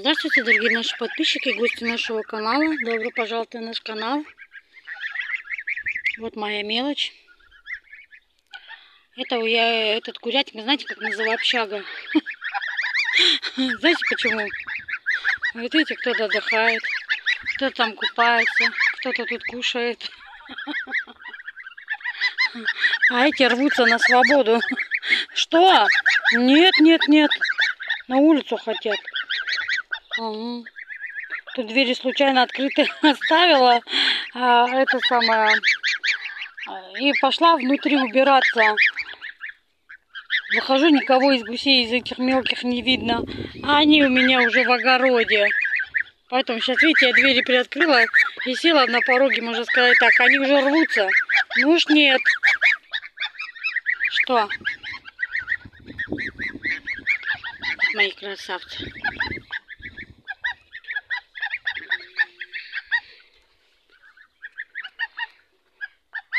Здравствуйте, дорогие наши подписчики, гости нашего канала. Добро пожаловать на наш канал. Вот моя мелочь. Это я этот курятник, знаете, как называю общага. Знаете почему? Вот видите, кто-то отдыхает, кто-то там купается, кто-то тут кушает. А эти рвутся на свободу. Что? Нет, нет, нет. На улицу хотят. Угу. Тут двери случайно открыты оставила. А, это самое. И пошла внутри убираться. Выхожу, никого из гусей, из этих мелких не видно. А они у меня уже в огороде. Поэтому сейчас, видите, я двери приоткрыла и села на пороге, можно сказать так. Они уже рвутся. Ну уж нет. Что? Мои красавцы.